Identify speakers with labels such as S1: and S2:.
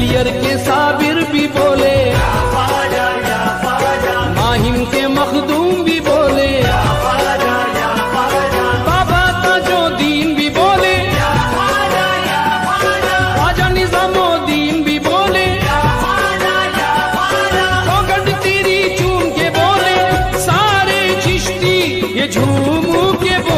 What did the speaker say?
S1: गलियर के साबिर भी बोले। माहिम के मखदूम भी बोले। बाबा ताजुद्दीन भी बोले। राजा निजामुद्दीन भी बोले। चौगट तेरी चूम के बोले। सारे चिश्ती ये झूम के बोले